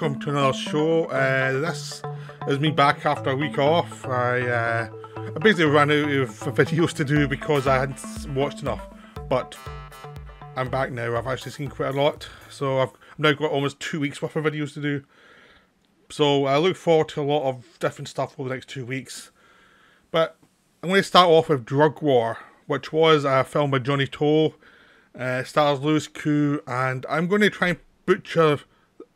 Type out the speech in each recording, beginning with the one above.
Welcome to another show. Uh, this is me back after a week off. I, uh, I basically ran out of videos to do because I hadn't watched enough, but I'm back now. I've actually seen quite a lot, so I've now got almost two weeks worth of videos to do. So I look forward to a lot of different stuff over the next two weeks. But I'm going to start off with Drug War, which was a film by Johnnie To. Uh, stars Louis Koo, and I'm going to try and butcher.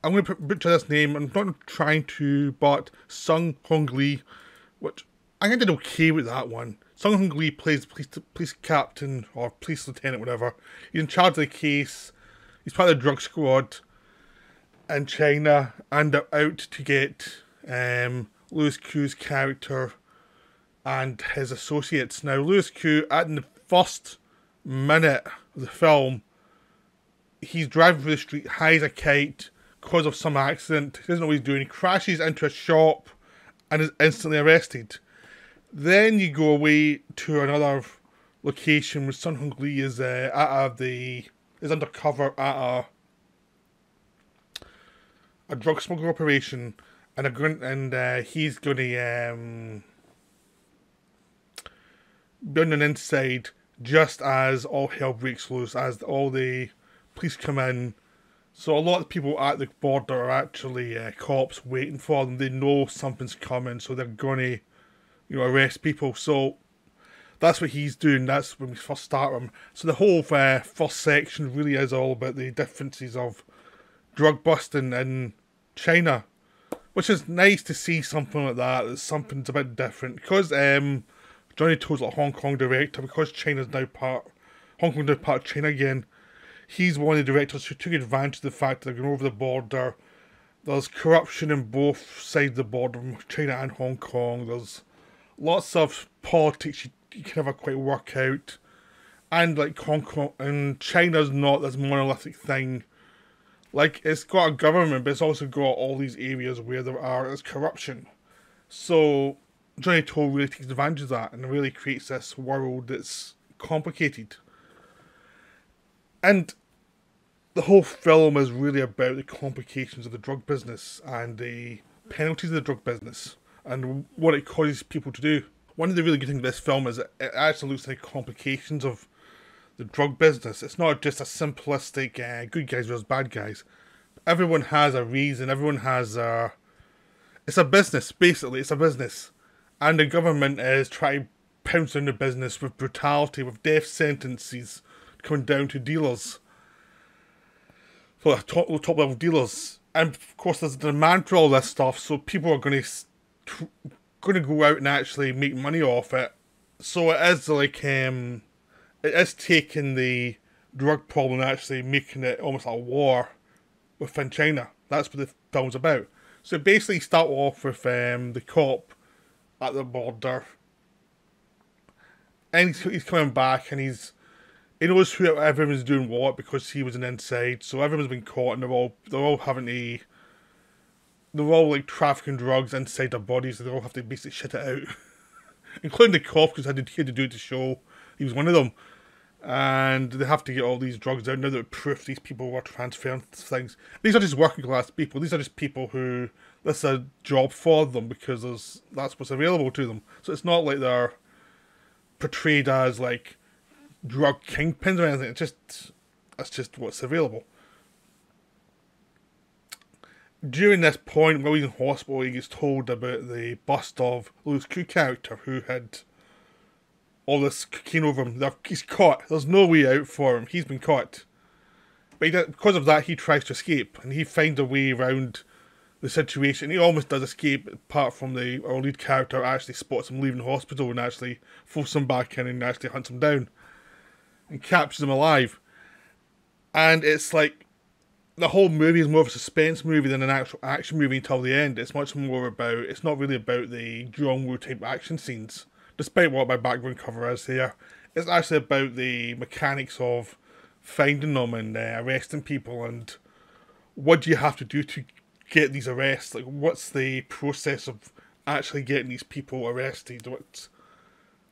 I'm going to butcher this name. I'm not trying to, but Sung Hong Lee, which I I did okay with that one. Sung Hong Lee plays police, police captain or police lieutenant, whatever. He's in charge of the case. He's part of the drug squad in China, and they're out to get um, Louis Koo's character and his associates. Now, Louis Koo, at the first minute of the film, he's driving through the street, hides a kite because of some accident. He doesn't know what he's doing. He crashes into a shop and is instantly arrested. Then you go away to another location where Sun Hung Lee is uh, at the is undercover at a a drug smuggling operation, and a and uh, he's going to um, be on the inside just as all hell breaks loose, as all the police come in. So a lot of people at the border are actually uh, cops waiting for them. They know something's coming, so they're gonna, you know, arrest people. So that's what he's doing. That's when we first start him. So the whole uh, first section really is all about the differences of drug busting in China, which is nice to see something like that. That something's a bit different because um, Johnnie To's like Hong Kong director because China's now part Hong Kong is part of China again. He's one of the directors who took advantage of the fact that over the border. There's corruption in both sides of the border, China and Hong Kong. There's lots of politics you, you can never quite work out. And like Hong Kong and China's not this monolithic thing. Like it's got a government, but it's also got all these areas where there are is corruption. So Johnnie To really takes advantage of that and really creates this world that's complicated. And the whole film is really about the complications of the drug business and the penalties of the drug business and what it causes people to do. One of the really good things about this film is it actually looks like the complications of the drug business. It's not just a simplistic uh, good guys versus bad guys. Everyone has a reason. Everyone has a. It's a business, basically. It's a business and the government is trying to pounce on the business with brutality, with death sentences coming down to dealers, for top, top level dealers. And of course, there's a demand for all this stuff, so people are going to going to go out and actually make money off it. So it is like um, it is taking the drug problem and actually making it almost a war within China. That's what the film's about. So basically, start off with um, the cop at the border. And he's, he's coming back and he's he knows who everyone's doing what because he was an inside, so everyone's been caught and they're all they're all having to they're all like trafficking drugs inside their bodies, they all have to basically shit it out. Including the cop because had to, had to do it to show he was one of them. And they have to get all these drugs out now that proof these people were transferring things. These are just working class people. These are just people who this is a job for them because that's what's available to them. So it's not like they're portrayed as like drug kingpins or anything. It's just that's just what's available. During this point, while he's in hospital, he gets told about the bust of Louis Koo character who had all this cocaine over him. He's caught. There's no way out for him. He's been caught. But he, because of that, he tries to escape and he finds a way around the situation. He almost does escape, apart from the our lead character actually spots him leaving the hospital and actually forces him back in and actually hunts him down and captures him alive. And it's like the whole movie is more of a suspense movie than an actual action movie until the end. It's much more about. It's not really about the John Woo type action scenes, despite what my background cover is here. It's actually about the mechanics of finding them and uh, arresting people and what do you have to do to get these arrests? Like, what's the process of actually getting these people arrested? What's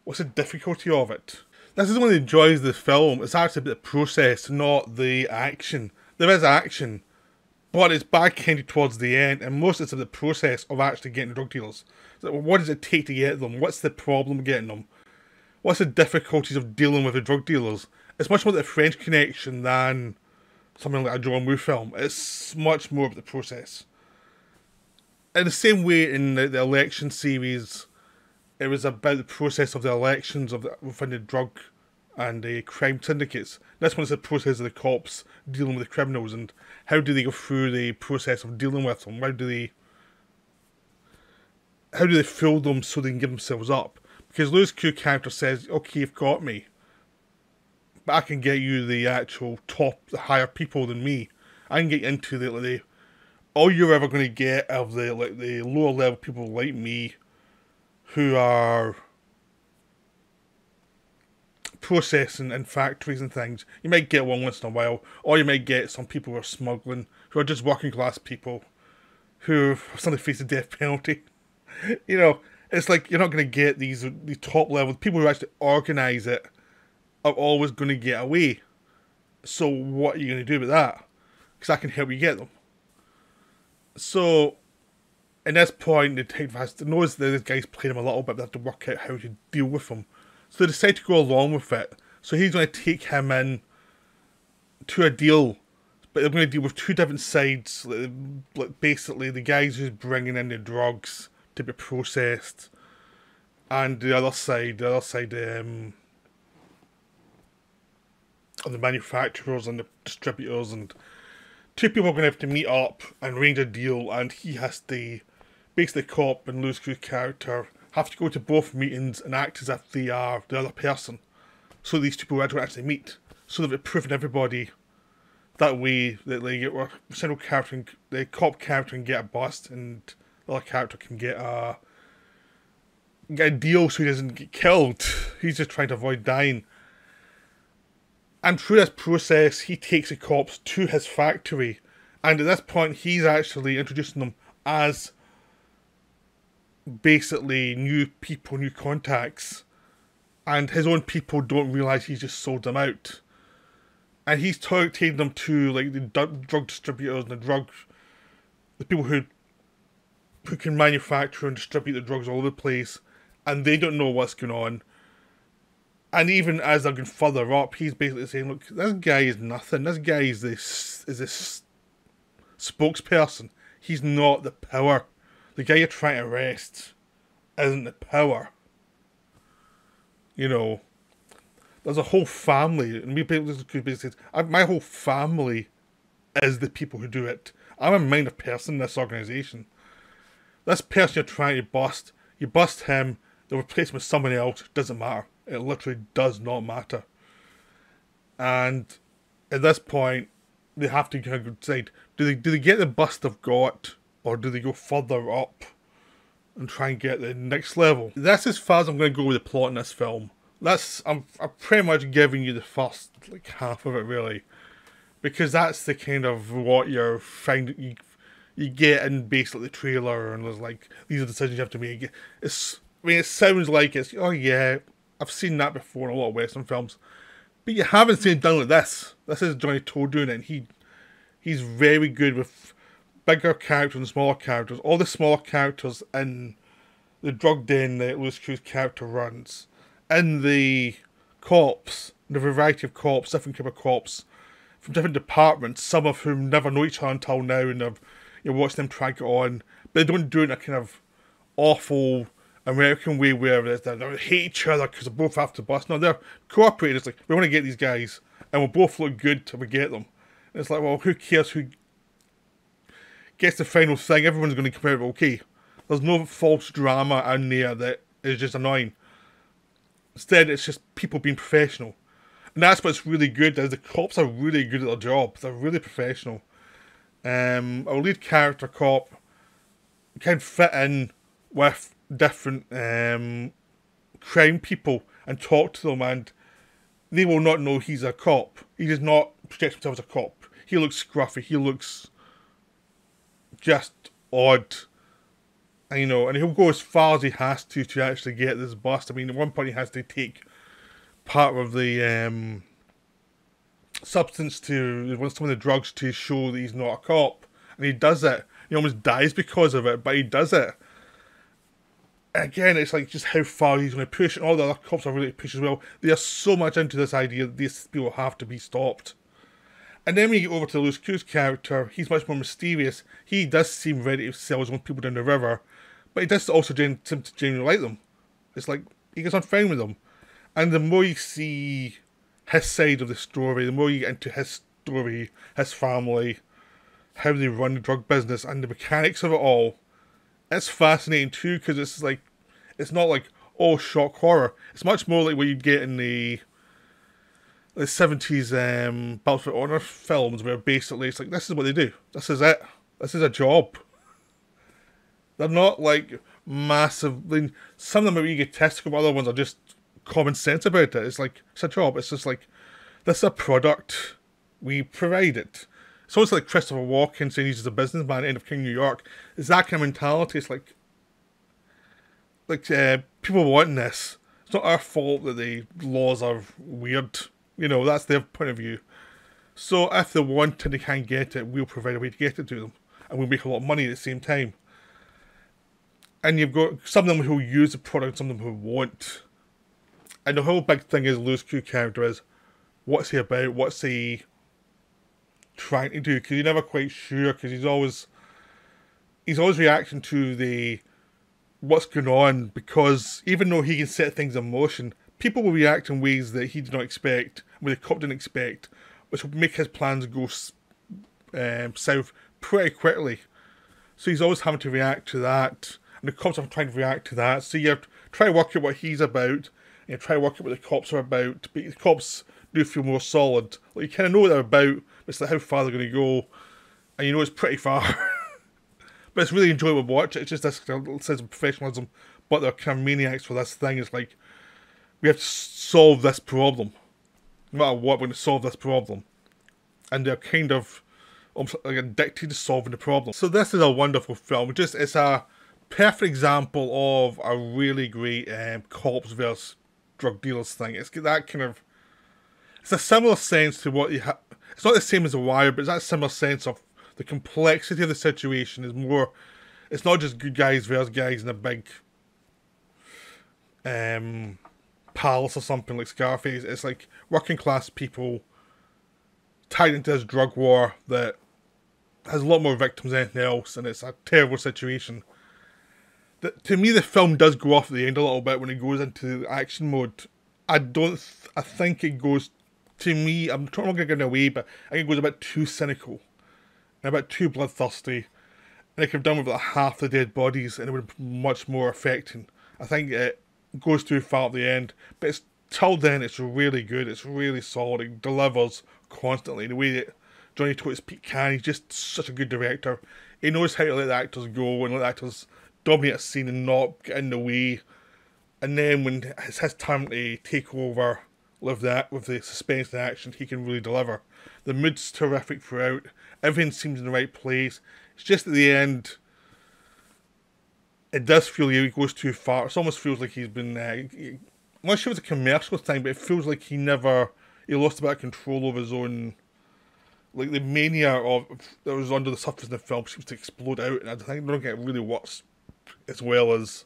what's the difficulty of it? This is one of the joys of the film. It's actually the process, not the action. There is action, but it's backhanded towards the end, and most of it's the process of actually getting drug dealers. So what does it take to get them? What's the problem getting them? What's the difficulties of dealing with the drug dealers? It's much more the French Connection than something like a John Woo film. It's much more of the process. In the same way, in the, the election series, it was about the process of the elections of the, within the drug and the crime syndicates. This one is the process of the cops dealing with the criminals and how do they go through the process of dealing with them? How do they how do they fool them so they can give themselves up? Because Louis Koo character says, "Okay, you've got me, but I can get you the actual top, the higher people than me. I can get into the, like, the all you're ever going to get of the like the lower level people like me, who are." processing in factories and things. You might get one once in a while, or you might get some people who are smuggling, who are just working class people, who suddenly face the death penalty. you know, it's like you're not going to get these the top level people who actually organise it are always going to get away. So what are you going to do with that? Because I can help you get them. So, in this point, the detective has to knows that this guy's playing him a little bit, but they have to work out how to deal with him. So they decide to go along with it. So he's going to take him in to a deal, but they're going to deal with two different sides. Like basically, the guys who's bringing in the drugs to be processed, and the other side, the other side, um, of the manufacturers and the distributors, and two people are going to have to meet up and arrange a deal, and he has to, basically, cop and Louis Koo character have to go to both meetings and act as if they are the other person. So these two people don't actually meet. So they've proven everybody that way that they get a central character, and, the cop character can get a bust, and the other character can get a get a deal so he doesn't get killed. He's just trying to avoid dying. And through this process, he takes the cops to his factory, and at this point, he's actually introducing them as basically new people, new contacts, and his own people don't realize he's just sold them out. And he's taking them to like the drug distributors and the drug, the people who who can manufacture and distribute the drugs all over the place, and they don't know what's going on. And even as they're going further up, he's basically saying, "Look, this guy is nothing. This guy is this is this spokesperson. He's not the power the guy you're trying to arrest isn't the power. You know, there's a whole family, and me could be said, my whole family is the people who do it. I'm a minor person in this organisation. This person you're trying to bust, you bust him, they replace him with someone else, doesn't matter. It literally does not matter. And at this point, they have to decide do they do they get the bust they've got or do they go further up and try and get the next level? That's as far as I'm going to go with the plot in this film. That's I'm, I'm pretty much giving you the first like half of it really, because that's the kind of what you're finding you you get in basically the trailer, and there's like these are decisions you have to make. It's I mean it sounds like it's oh yeah I've seen that before in a lot of Western films, but you haven't seen it done like this. This is Johnnie To doing it, and he he's very good with bigger characters and smaller characters. All the smaller characters in the drug den that Louis Koo's character runs, in the cops, the variety of cops, different type of cops from different departments, some of whom never know each other until now, and have you know, watched them try it on, but they don't do it in a kind of awful American way where they, they hate each other because they're both have to bust. No, they're cooperating. It's like we want to get these guys, and we'll both look good till we get them. And it's like, well, who cares who gets the final thing, everyone's going to come out okay. There's no false drama in there that is just annoying. Instead, it's just people being professional. And that's what's really good, is the cops are really good at their job. They're really professional. Um, our lead character cop can fit in with different um, crime people and talk to them and they will not know he's a cop. He does not project himself as a cop. He looks scruffy. He looks just odd. You know, and he'll go as far as he has to to actually get this bust. I mean, at one point he has to take part of the um, substance to some of the drugs to show that he's not a cop. and he does it. He almost dies because of it, but he does it. Again, it's like just how far he's going to push, and all the other cops are really push as well. They are so much into this idea that these people have to be stopped. And then when you get over to Louis Koo's character, he's much more mysterious. He does seem ready to sell his own people down the river, but he does also seem to genuinely like them. It's like he gets on fine with them. And the more you see his side of the story, the more you get into his story, his family, how they run the drug business, and the mechanics of it all, it's fascinating too because it's like it's not like oh shock horror. It's much more like what you'd get in the the seventies um Battle for Honor films where basically it's like this is what they do. This is it. This is a job. They're not like massive. Some of them are egotistical, but other ones are just common sense about it. It's like it's a job. It's just like this is a product. We provide it. It's almost like Christopher Walken saying he's a businessman end of King New York. It's that kind of mentality. It's like like uh, people want this. It's not our fault that the laws are weird. You know, that's their point of view. So if they want and they can't get it, we'll provide a way to get it to them. And we'll make a lot of money at the same time. And you've got some of them who use the product, some of them who won't. And the whole big thing is Louis Koo character is what's he about? What's he trying to do? Because you're never quite sure. Because he's always he's always reacting to the what's going on. Because even though he can set things in motion, people will react in ways that he did not expect, where the cop didn't expect, which will make his plans go um, south pretty quickly. So he's always having to react to that, and the cops are trying to react to that. So you try to work out what he's about, you try to work out what the cops are about, but the cops do feel more solid. Like you kind of know what they're about, it's like how far they're going to go, and you know it's pretty far. but it's really enjoyable to watch. It's just this sense of professionalism, but they're kind of maniacs for this thing. It's like we have to solve this problem. No matter what, we're going to solve this problem, and they're kind of like addicted to solving the problem. So this is a wonderful film. Just it's a perfect example of a really great um, cops versus drug dealers thing. It's that kind of it's a similar sense to what you have. It's not the same as a wire, but it's that similar sense of the complexity of the situation is more. It's not just good guys versus guys in a big um, palace or something like Scarface. It's like working class people tied into this drug war that has a lot more victims than anything else, and it's a terrible situation the, to me, the film does go off at the end a little bit when it goes into action mode. I don't. Th- I think it goes. To me, I'm trying not to get away, but I think it goes a bit too cynical, and a bit too bloodthirsty, and it could have done with like half the dead bodies, and it would be much more affecting. I think it goes too far at the end, but it's till then it's really good. It's really solid. It delivers constantly. The way that Johnny Totes Pete can, he's just such a good director. He knows how to let the actors go and let the actors dominate a scene and not get in the way. And then when it's his time to take over with that with the suspense and action, he can really deliver. The mood's terrific throughout. Everything seems in the right place. It's just at the end, it does feel he goes too far. It almost feels like he's been. Uh, I'm not sure it's a commercial thing, but it feels like he never he lost a bit of control over his own. Like the mania of that was under the surface in the film seems to explode out, and I think don't get really works as well as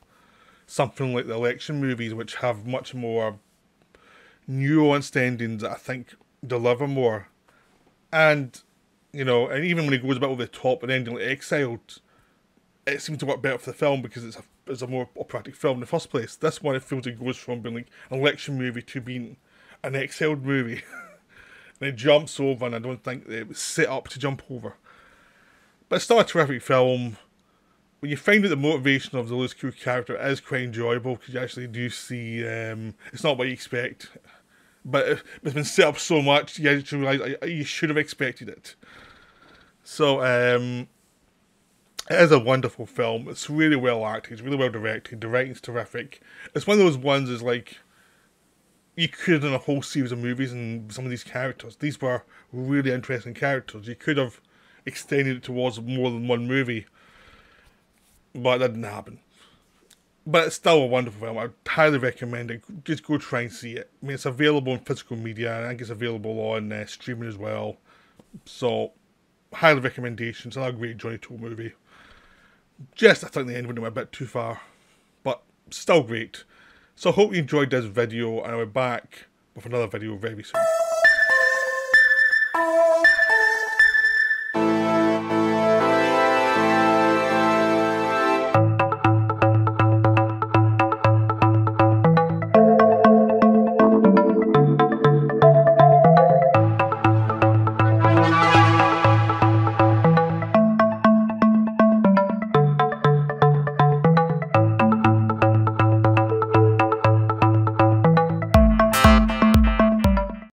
something like the election movies, which have much more nuanced endings that I think deliver more. And, you know, and even when he goes about over the top and ending like Exiled, it seems to work better for the film because it's a, it's a more operatic film in the first place. This one, it feels it goes from being like an election movie to being an Exiled movie. and it jumps over, and I don't think it was set up to jump over. But it's still a terrific film when you find out the motivation of the Louis Koo character is quite enjoyable because you actually do see um, it's not what you expect, but it's been set up so much you actually realize you should have expected it. So um, it is a wonderful film. It's really well acted. It's really well directed. The writing's terrific. It's one of those ones is like you could have done a whole series of movies and some of these characters. These were really interesting characters. You could have extended it towards more than one movie but that didn't happen. But it's still a wonderful film. I highly recommend it. Just go try and see it. I mean, it's available in physical media. I think it's available on uh, streaming as well. So, highly recommendations. Another great Johnnie To movie. Just I think the end went a bit too far, but still great. So I hope you enjoyed this video, and I'll be back with another video very soon.